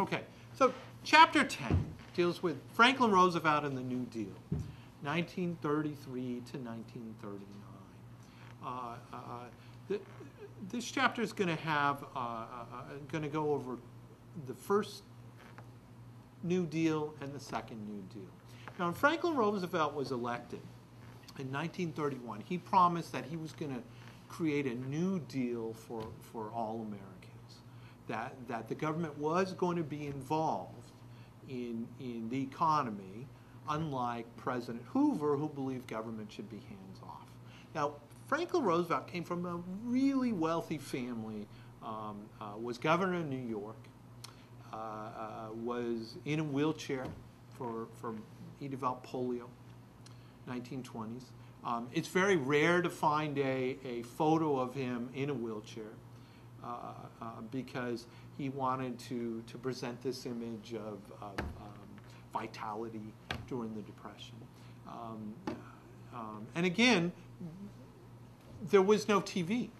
Okay, so chapter 10 deals with Franklin Roosevelt and the New Deal, 1933 to 1939. Uh, uh, th- this chapter is going to have, uh, uh, going to go over the first New Deal and the second New Deal. Now, when Franklin Roosevelt was elected in 1931, he promised that he was going to create a new deal for, for all Americans that, that the government was going to be involved in, in the economy, unlike President Hoover, who believed government should be hands off. Now, Franklin Roosevelt came from a really wealthy family, um, uh, was governor of New York, uh, uh, was in a wheelchair for, for he developed polio, 1920s. Um, it's very rare to find a, a photo of him in a wheelchair. Uh, uh, because he wanted to, to present this image of, of um, vitality during the Depression. Um, um, and again, there was no TV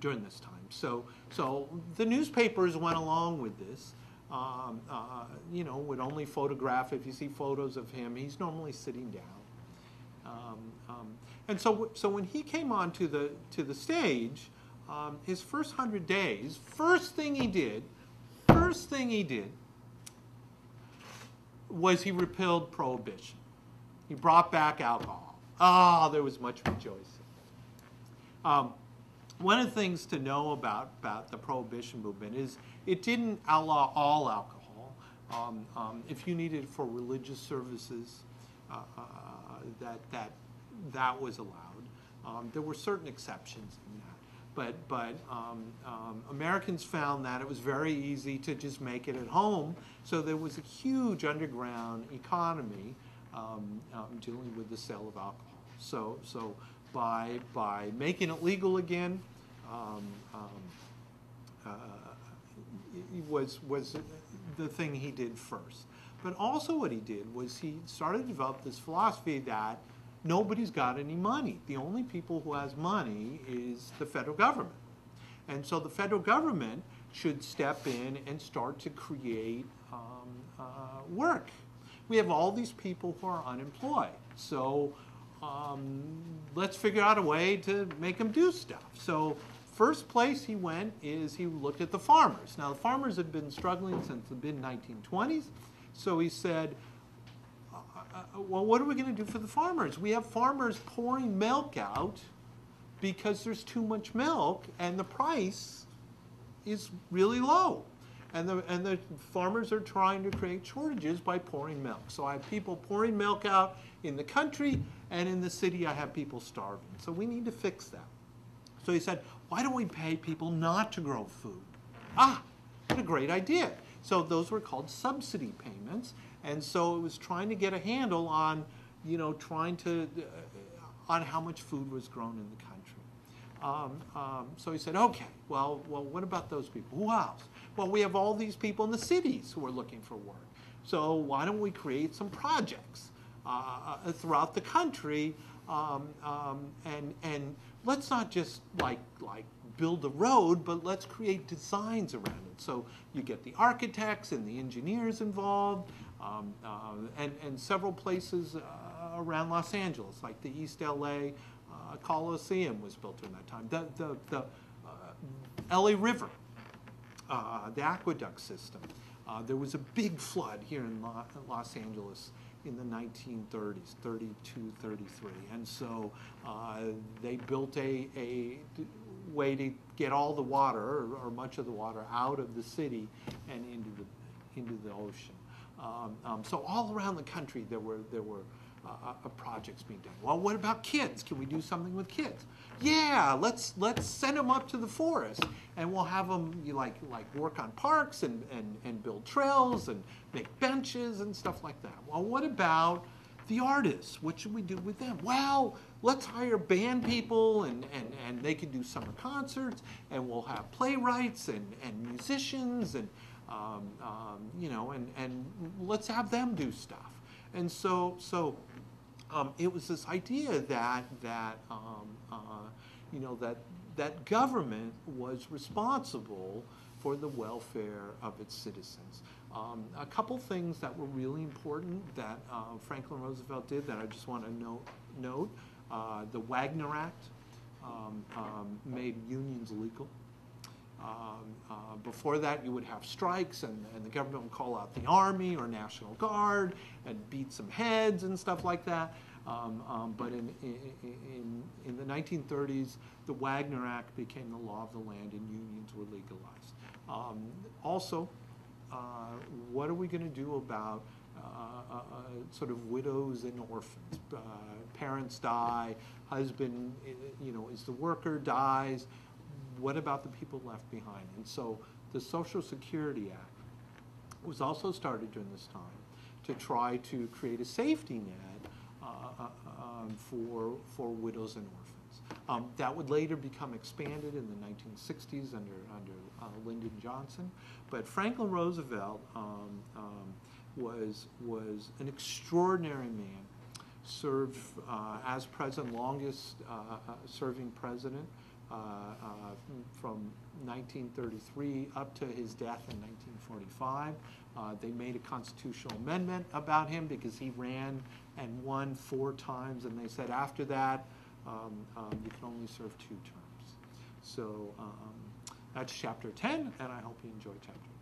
during this time. So, so the newspapers went along with this. Um, uh, you know, would only photograph, if you see photos of him, he's normally sitting down. Um, um, and so, so when he came onto the, to the stage, um, his first hundred days, first thing he did, first thing he did was he repealed prohibition. He brought back alcohol. Ah, oh, there was much rejoicing. Um, one of the things to know about, about the prohibition movement is it didn't outlaw all alcohol. Um, um, if you needed it for religious services, uh, uh, that, that, that was allowed. Um, there were certain exceptions in that. But, but um, um, Americans found that it was very easy to just make it at home. So there was a huge underground economy um, um dealing with the sale of alcohol. So, so by, by making it legal again, um, um, uh, was, was the thing he did first. But also what he did was he started to develop this philosophy that nobody's got any money. The only people who has money is the federal government. And so the federal government should step in and start to create um, uh, work. We have all these people who are unemployed. So um, let's figure out a way to make them do stuff. So first place he went is he looked at the farmers. Now the farmers had been struggling since the mid 1920s. So he said, uh, well, what are we going to do for the farmers? We have farmers pouring milk out because there's too much milk and the price is really low. And the, and the farmers are trying to create shortages by pouring milk. So I have people pouring milk out in the country, and in the city I have people starving. So we need to fix that. So he said, why don't we pay people not to grow food? Ah, what a great idea. So those were called subsidy payments. And so it was trying to get a handle on, you know, trying to, uh, on how much food was grown in the country. Um, um, so he said, okay, well, well, what about those people? Who else? Well, we have all these people in the cities who are looking for work. So why don't we create some projects uh, uh throughout the country um, um, and, and let's not just like, like build the road, but let's create designs around it. So you get the architects and the engineers involved, um, uh, and, and several places uh, around Los Angeles, like the East LA uh, Coliseum was built during that time. The, the, the uh, LA River, uh, the aqueduct system. Uh, there was a big flood here in Los Angeles in the 1930s, 32, 33. And so they built a, a way to get all the water, or, or, much of the water, out of the city and into the, into the ocean. Um, um, so all around the country there were, there were uh, uh, uh, projects being done. Well, what about kids? Can we do something with kids? Yeah, let's let's send them up to the forest, and we'll have them you like like work on parks and, and and build trails and make benches and stuff like that. Well, what about the artists? What should we do with them? Well, let's hire band people and, and, and they can do summer concerts and we'll have playwrights and, and musicians and um, um, you know, and, and let's have them do stuff. And so, so um, it was this idea that, that um, uh, you know, that, that government was responsible for the welfare of its citizens. Um, a couple things that were really important that uh, Franklin Roosevelt did that I just want to note. note. Uh, the Wagner Act um, um, made unions legal. Um, uh, Before that, you would have strikes, and, and the government would call out the Army or National Guard and beat some heads and stuff like that. Um, um, But in, in, in, the 1930s, the Wagner Act became the law of the land and unions were legalized. Um, Also, uh, what are we going to do about sort of widows and orphans? Uh, Parents die, husband, eh, you know, is the worker, dies. What about the people left behind? And so the Social Security Act was also started during this time to try to create a safety net uh, uh, um, for, for widows and orphans. Um, That would later become expanded in the 1960s under, under uh, Lyndon Johnson. But Franklin Roosevelt um, um, was, was an extraordinary man, served uh, as president, longest uh, uh, serving president uh, uh, from 1933 up to his death in 1945. Uh, They made a constitutional amendment about him because he ran and won four times, and they said after that, um, um, you can only serve two terms. So um, that's chapter 10, and I hope you enjoy chapter